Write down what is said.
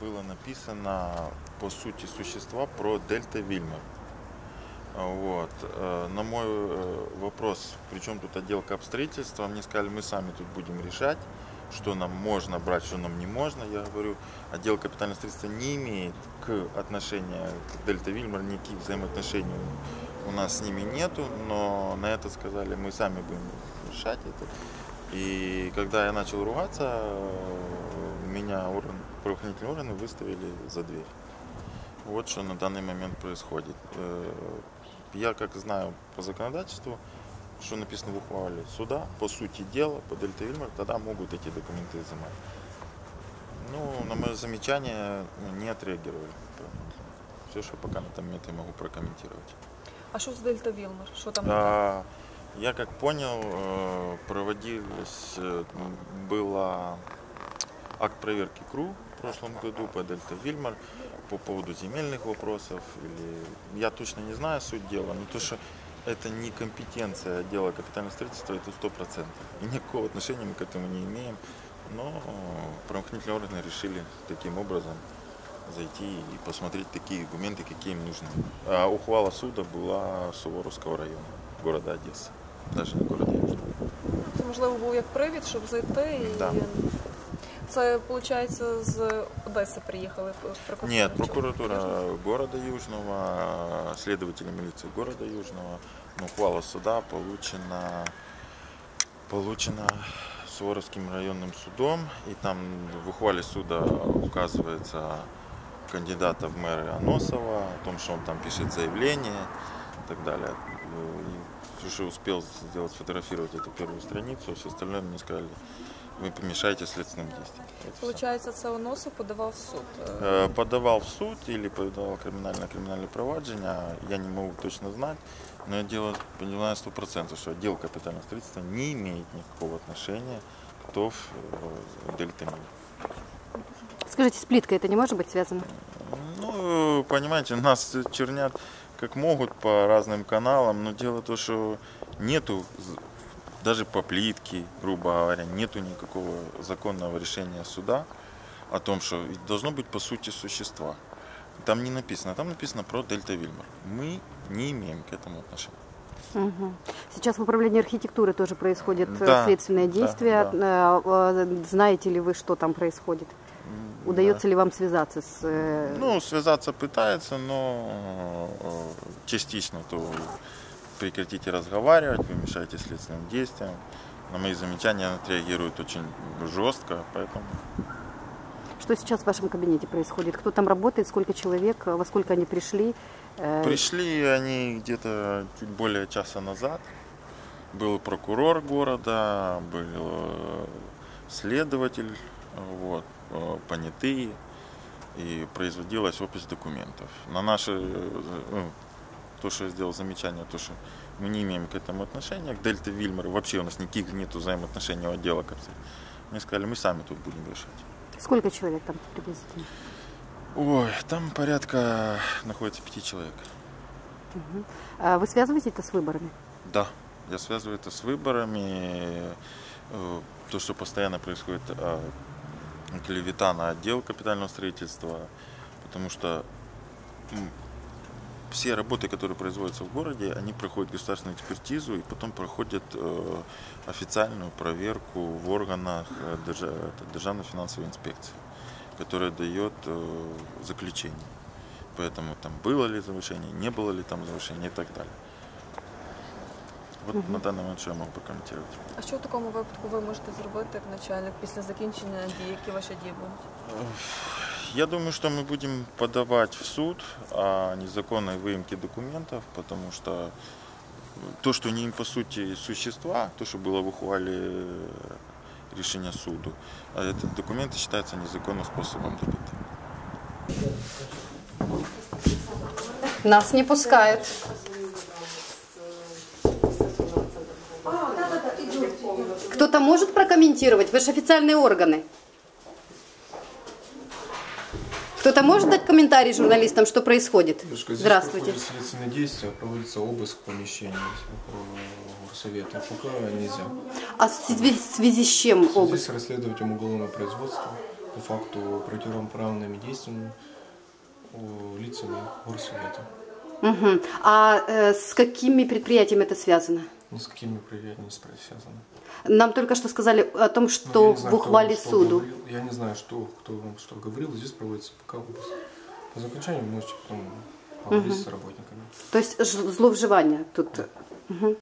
было написано по сути существа про Дельта Вильмер. А, Вот. Э, На мой э, вопрос, причем тут отделка обстроительства, мне сказали, мы сами тут будем решать, что нам можно брать, что нам не можно. Я говорю, отдел капитального строительства не имеет к отношению к Дельта Вильмер никаких взаимоотношений у нас с ними нету, но на это сказали, мы сами будем решать это. И когда я начал ругаться, э, меня орган, правоохранительные органы выставили за дверь. Вот что на данный момент происходит. Э, Я как знаю по законодательству, что написано в ухвале суда, по сути дела, по Дельта Вильмер, тогда могут эти документы изымать. Ну, на мое замечание ну, не отреагировали. Все, что пока на этом моменте могу прокомментировать. А що з Дельта Вілмер? Що там? А, Я как понял, э, проводилось, э, было акт проверки КРУ в прошлом году по Дельта Вильмар по поводу земельных вопросов. Или я точно не знаю суть дела, но то, что это не компетенция отдела капитального строительства, это сто процентов. И никакого отношения мы к этому не имеем. Но правоохранительные органы решили таким образом зайти и посмотреть такие документы, какие им нужны. А ухвала суда была Суворовского района, города Одессы, даже не города Южного. Це можливо був як привід, щоб зайти і. Да. Це, виходить, з Одеси приїхали прокуратура? Нет, чи- прокуратура города Южного, следователи милиции города Южного, ну, ухвала суда получена, получена Суворовским районным судом, и там в ухвале суда указывается кандидата в мэры Аносова, о том, что он там пишет заявление и так далее. И уже успел сделать, сфотографировать эту первую страницу, а все остальное мне сказали, вы помешаете следственным действиям. Всё. Получається, це Оносу подавав в суд. Е, Э, подавал в суд или подавал криминальное криминальное проваджение, я не могу точно знать, но я дело понимаю сто процентов, что отдел капитального строительства не имеет никакого отношения к ТОВ э, Дельта Миль. Скажите, с плиткой это не может быть связано? Ну, понимаете, нас чернят как могут по разным каналам, но дело то, что нету з- даже по плитке, грубо говоря, нету никакого законного решения суда о том, что должно быть по сути существа. Там не написано, там написано про Дельта Вильмар. Мы не имеем к этому отношения. Мгм. Сейчас в управлении архитектуры тоже происходит э, Да, следственное да, действие. Э, э, Знаете ли вы, что там происходит? Удается ли вам связаться с... Ну, связаться пытается, но частично то прекратите разговаривать, вы мешаете следственным действиям. На мои замечания она реагирует очень жестко, поэтому Что сейчас в вашем кабинете происходит? Кто там работает, сколько человек, во сколько они пришли? Э, пришли они где-то чуть более часа назад. Был прокурор города, был э, следователь, вот, э, понятые, и производилась опись документов. На наши, то, что я сделал замечание, то, что мы не имеем к этому отношения, к Дельта Вильмер, вообще у нас никаких нет взаимоотношений у отдела капсуль. Мы сказали, мы сами тут будем решать. Сколько человек там приблизительно? Ой, там порядка находится пяти человек. Мгм. А Вы связываете это с выборами? Да, я связываю это с выборами. Э, То, что постоянно происходит э, клевета на отдел капитального строительства, потому что все работы, которые производятся в городе, они проходят государственную экспертизу и потом проходят э, официальную проверку в органах э, Держа- это Державной финансовой инспекции, которая дает э, заключение. Поэтому там было ли завышение, не было ли там завышения и так далее. Вот на данный момент, что я могу прокомментировать. А що в такому випадку ви можете зробити як начальник після закінчення дії, які ваші дії будуть? Я думаю, что мы будем подавать в суд о незаконной выемке документов, потому что то, что не по сути существа, то, что было в ухвале э, решения суду, а этот документ считается незаконным способом добыта. Нас не пускают. Кто-то может прокомментировать? Вы же официальные органы. Кто-то может дать комментарий журналистам, что происходит? Здесь Здравствуйте. следственные действия, проводится обыск помещения совета. Пока нельзя. А в связи, в связи с чем В связи обыск? с расследованием уголовного производства по факту противоправными действиями о, лицами горсовета. Мгм. А э, с какими предприятиями это связано? Ни с какими не связано. Нам только что сказали о том, Ну, что в знаю, кто ухвале вам что суду. говорил. Я не знаю, что, кто вам что говорил. Здесь проводится пока обыск. По закончанию вы можете потом поговорить с работниками. То есть зловживання тут. Мгм.